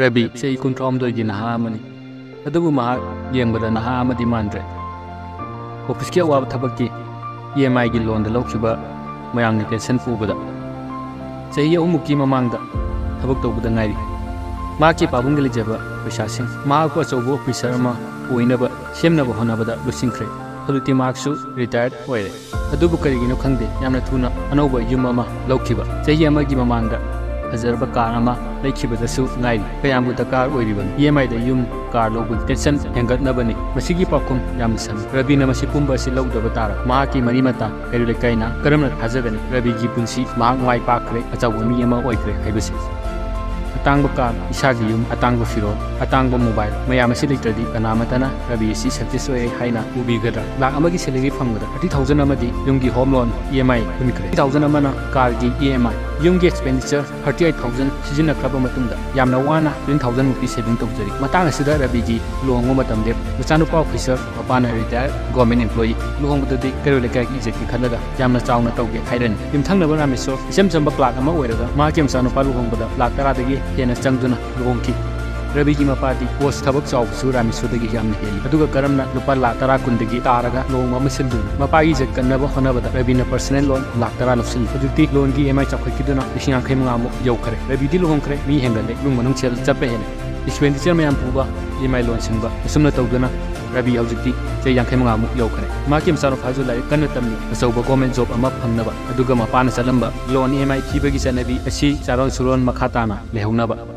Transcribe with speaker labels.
Speaker 1: ꯔꯕꯤ ꯆꯍꯤ ꯀꯨꯟꯊ꯭ꯔꯥꯍꯨꯝꯗꯣꯏꯒꯤ ꯅꯍꯥ ꯑꯃꯅꯤ ꯑꯗꯨꯕꯨ ꯃꯍꯥꯛ ꯌꯦꯡꯕꯗ ꯅꯍꯥ ꯑꯃꯗꯤ ꯃꯥꯟꯗ꯭ꯔꯦ ꯑꯣꯐꯤꯁꯀꯤ ꯑꯋꯥꯕ ꯊꯕꯛꯀꯤ ꯏ ꯑꯦꯝ ꯑꯥꯏꯒꯤ ꯂꯣꯟꯗ ꯂꯧꯈꯤꯕ ꯃꯌꯥꯝꯒꯤ ꯇꯦꯟꯁꯟ ꯄꯨꯕꯗ ꯆꯍꯤ ꯑꯍꯨꯝꯃꯨꯛꯀꯤ ꯃꯃꯥꯡꯗ ꯊꯕꯛ ꯇꯧꯕꯗ ꯉꯥꯏꯔꯤ ꯃꯍꯥꯛꯀꯤ ꯄꯥꯕꯨꯡꯒꯤ ꯂꯩꯖꯕ ꯄꯩꯁꯥꯁꯤꯡ ꯃꯍꯥꯛꯄꯨ ꯑꯆꯧꯕ ꯑꯣꯐꯤꯁꯔ ꯑꯃ ꯑꯣꯏꯅꯕ ꯁꯦꯝꯅꯕ ꯍꯣꯠꯅꯕꯗ ꯂꯣꯏꯁꯤꯟꯈ꯭ꯔꯦ ꯍꯧꯖꯤꯛꯇꯤ ꯃꯍꯥꯛꯁꯨ ꯔꯤꯇꯥꯌꯔꯠ ꯑꯣꯏꯔꯦ ꯑꯗꯨꯕꯨ ꯀꯔꯤꯒꯤꯅꯣ ꯈꯪꯗꯦ ꯌꯥꯝꯅ ꯊꯨꯅ ꯑꯅꯧꯕ ꯌꯨꯝ ꯑꯃ ꯂꯧꯈꯤꯕ ꯆꯍꯤ ꯑꯃꯒꯤ ꯃꯃꯥꯡꯗ ꯐꯖꯔꯕ ꯀꯥꯔ ꯑꯃ ꯂꯩꯈꯤꯕꯗꯁꯨ ꯉꯥꯏꯔꯤ ꯀꯌꯥꯝꯕꯨ ꯗꯔꯀꯥꯔ ꯑꯣꯏꯔꯤꯕꯅꯤ ꯏ ꯑꯦꯝ ꯑꯥꯏꯗ ꯌꯨꯝ ꯀꯥꯔ ꯂꯧꯕꯒꯤ ꯇꯦꯟꯁꯟ ꯍꯦꯟꯒꯠꯅꯕꯅꯤ ꯃꯁꯤꯒꯤ ꯄꯥꯎꯈꯨꯝ ꯌꯥꯝꯅ ꯁꯝꯃꯤ ꯔꯕꯤꯅ ꯃꯁꯤ ꯄꯨꯝꯕ ꯑꯁꯤ ꯂꯧꯗꯕ ꯇꯥꯔ ꯃꯍꯥꯛꯀꯤ ꯃꯔꯤ ꯃꯇꯥ ꯀꯩꯔꯣꯜ ꯂꯩꯀꯥꯏꯅ ꯀꯔꯝꯅ ꯊꯥꯖꯒꯅꯤ ꯔꯕꯤꯒꯤ ꯄꯨꯟꯁꯤ ꯃꯍꯥꯛ ꯃꯥꯏ ꯄꯥꯛꯈ꯭ꯔꯦ ꯑꯆꯧꯕ ꯃꯤ ꯑꯃ ꯑꯣꯏꯈ꯭ꯔꯦ ꯍꯥꯏꯕꯁꯤ ꯑꯇꯥꯡꯕ ꯀꯥꯔ ꯏꯁꯥꯒꯤ ꯌꯨꯝ ꯑꯇꯥꯡꯕ ꯐꯤꯔꯣꯜ ꯑꯇꯥꯡꯕ ꯃꯣꯕꯥꯏꯜ ꯃꯌꯥꯝ ꯑꯁꯤ ꯂꯩꯇ꯭ꯔꯗꯤ ꯀꯅꯥꯃꯇꯅ ꯔꯕꯤ ꯑꯁꯤ ꯁꯛꯁꯦꯁ ꯑꯣꯏ ꯍꯥꯏꯅ ꯎꯕꯤꯒꯗ꯭ꯔꯥ ꯂꯥꯛ ꯑꯃꯒꯤ ꯁꯦꯂꯔꯤ ꯐꯪꯕꯗ ꯊꯥꯔꯇꯤ ꯊꯥꯎꯖꯟ ꯑꯃꯗꯤ ꯌꯨꯝꯒꯤ ꯍꯣꯝ ꯂꯣꯟ ꯏ ꯑꯦꯝ ꯑꯥꯏ ꯍꯨꯟꯈ꯭ꯔꯦ ꯊꯥꯎꯖꯟ ꯑꯃꯅ ꯀꯥꯔꯒꯤ ꯏ ꯑꯦꯝ ꯑꯥꯏ ꯌꯨꯝꯒꯤ ꯑꯦꯛꯁꯄꯦꯟꯗꯤꯆꯔ ꯊꯥꯔꯇꯤ ꯑꯩꯠ ꯊꯥꯎꯖꯟ ꯁꯤꯖꯤꯟꯅꯈ꯭ꯔꯕ ꯃꯇꯨꯡꯗ ꯌꯥꯝꯅ ꯋꯥꯅ ꯇ꯭ꯋꯦꯟꯇꯤ ꯊꯥꯎꯖꯟ ꯃꯨꯛꯇꯤ ꯁꯦꯚꯤꯡ ꯇꯧꯖꯔꯤ ꯃꯇꯥꯡ ꯑꯁꯤꯗ ꯔꯕꯤꯒꯤ ꯂꯨꯍꯣꯡꯕ ꯃꯇꯝ ꯂꯦꯞ ꯃꯆꯥꯅꯨꯄꯥ ꯑꯣꯐꯤꯁꯔ ꯃꯄꯥꯅ ꯔꯤꯇꯥꯌꯔ ꯒꯣꯔꯃꯦꯟ ꯏꯝꯄ꯭ꯂꯣꯌꯤ ꯂꯨꯍꯣꯡꯕꯗꯗꯤ ꯀꯩꯔꯣꯜ ꯂꯩꯀꯥꯏꯒꯤ ꯏꯖꯠꯀꯤ ꯈꯜꯂꯒ ꯌꯥꯝꯅ ꯆꯥꯎꯅ ꯇꯧꯒꯦ ꯍꯥꯏꯔꯅꯤ ꯌꯨꯝꯊꯪꯅꯕ ꯔꯥꯃꯦꯁꯣꯔ ꯏꯆꯝ ꯆꯝꯕ ꯀ꯭ꯂꯥꯛ ꯑꯃ ꯑꯣꯏꯔꯒ ꯃꯍꯥꯛꯀꯤ ꯃꯆꯥꯅꯨꯄꯥ ꯂꯨꯍꯣꯡꯕꯗ ꯂꯥꯛ ꯇꯔꯥꯗꯒꯤ ꯍꯦꯟꯅ ꯆꯪꯗꯨꯅ ꯂꯨꯍꯣꯡꯈꯤ ꯔꯕꯤꯒꯤ ꯃꯄꯥꯗꯤ ꯄꯣꯁ ꯊꯕꯛ ꯆꯥꯎꯕꯁꯨ ꯔꯥꯃꯦꯁꯣꯔꯗꯒꯤ ꯌꯥꯝꯅ ꯍꯦꯜꯂꯤ ꯑꯗꯨꯒ ꯀꯔꯝꯅ ꯂꯨꯄꯥ ꯂꯥꯛ ꯇꯔꯥ ꯀꯨꯟꯗꯒꯤ ꯇꯥꯔꯒ ꯂꯨꯍꯣꯡꯕ ꯑꯃ ꯁꯤꯟꯗꯨꯅ ꯃꯄꯥꯒꯤ ꯏꯖꯠ ꯀꯟꯅꯕ ꯍꯣꯠꯅꯕꯗ ꯔꯕꯤꯅ ꯄꯔꯁꯅꯦꯜ ꯂꯣꯟ ꯂꯥꯛ ꯇꯔꯥ ꯂꯧꯁꯤꯜꯂꯤ ꯍꯧꯖꯤꯛꯇꯤ ꯂꯣꯟꯒꯤ ꯏ ꯑꯦꯝ ꯑꯥꯏ ꯆꯥꯎꯈꯠꯈꯤꯗꯨꯅ ꯂꯤꯁꯤꯡ ꯌꯥꯡꯈꯩ ꯃꯉꯥꯃꯨꯛ ꯌꯧꯈ꯭ꯔꯦ ꯔꯕꯤꯗꯤ ꯂꯨꯍꯣꯡꯈ꯭ꯔꯦ ꯃꯤ ꯍꯦꯟꯒꯠꯂꯦ ꯏꯃꯨꯡ ꯃꯅꯨꯡ ꯁꯦꯜ ꯆꯠꯄ ꯍꯦꯜꯂꯦ ꯑꯦꯛꯁꯄꯦꯟꯗꯤꯆꯔ ꯃꯌꯥꯝ ꯄꯨꯕ ꯏ ꯑꯦꯝ ꯑꯥꯏ ꯂꯣꯟ ꯁꯤꯡꯕ ꯑꯁꯨꯝꯅ ꯇꯧꯗꯨꯅ ꯔꯕꯤ ꯍꯧꯖꯤꯛꯇꯤ ꯆꯍꯤ ꯌꯥꯡꯈꯩ ꯃꯉꯥꯃꯨꯛ ꯌꯧꯈ꯭ꯔꯦ ꯃꯍꯥꯛꯀꯤ ꯃꯆꯥꯅꯨꯄꯥꯁꯨ ꯂꯥꯏꯔꯤꯛ ꯀꯟꯅ ꯇꯝꯃꯤ ꯑꯆꯧꯕ ꯒꯣꯔꯃꯦꯟ ꯖꯣꯕ ꯑꯃ ꯐꯪꯅꯕ ꯑꯗꯨꯒ ꯃꯄꯥꯅ ꯆꯠꯂꯝꯕ ꯂꯣꯟ ꯏ ꯑꯦꯝ ꯑꯥꯏ ꯊꯤꯕꯒꯤ ꯆꯠꯅꯕꯤ ꯑꯁꯤ ꯆꯥꯔꯣꯟ ꯁꯨꯔꯣꯟ ꯃꯈꯥ ꯇꯥꯅ ꯂꯩꯍꯧꯅꯕ